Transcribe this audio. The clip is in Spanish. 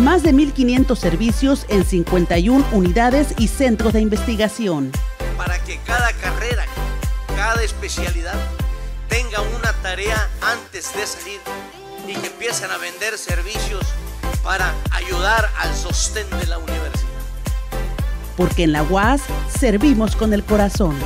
más de 1.500 servicios en 51 unidades y centros de investigación. Para que cada carrera, cada especialidad tenga una tarea antes de salir y que empiecen a vender servicios para ayudar al sostén de la universidad. Porque en la UAS servimos con el corazón.